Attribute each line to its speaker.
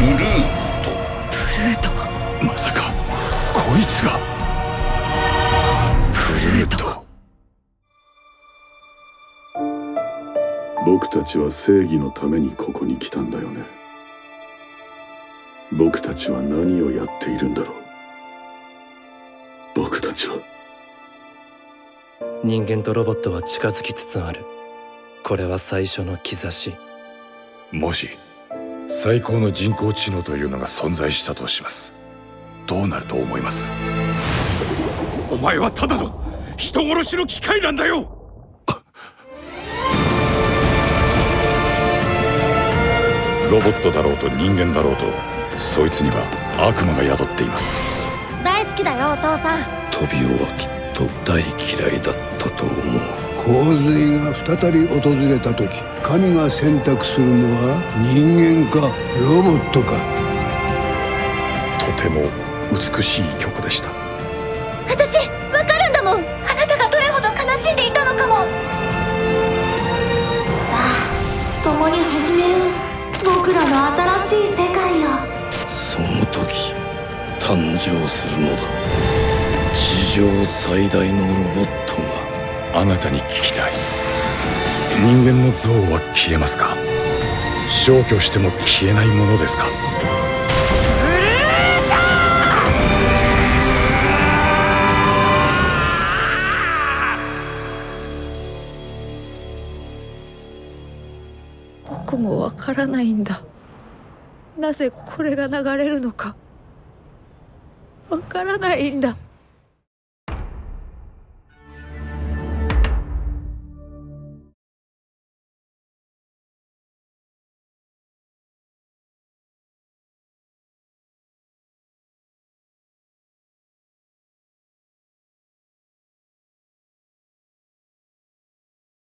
Speaker 1: プルート。
Speaker 2: プルート。
Speaker 3: まさかこいつが。
Speaker 2: プルート。
Speaker 4: 僕たちは正義のためにここに来たんだよね。僕たちは何をやっているんだろう。僕たちは。
Speaker 5: 人間とロボットは近づきつつある。これは最初の兆し。
Speaker 3: もし最高の人工知能というのが存在したとします。どうなると思います？
Speaker 6: お前はただの人殺しの機械なんだよ！
Speaker 3: ロボットだろうと人間だろうとそいつには悪魔が宿っています。
Speaker 7: 大好きだよお父さん。
Speaker 1: トビオはきっと大嫌いだったと思う。
Speaker 8: 洪水が再び訪れた時神が選択するのは人間かロボットか。
Speaker 3: とても美しい曲でした。
Speaker 7: 私わかるんだもん。あなたがどれほど悲しんでいたのかも。さあ共に始めよう。僕らの新しい世界を。
Speaker 1: その時誕生するのだ。地上最大のロボットが
Speaker 3: あなたに聞きたい。人間の像は消えますか？消去しても消えないものですか？
Speaker 2: 僕もわからないんだ。なぜこれが流れるのか。わからないんだ。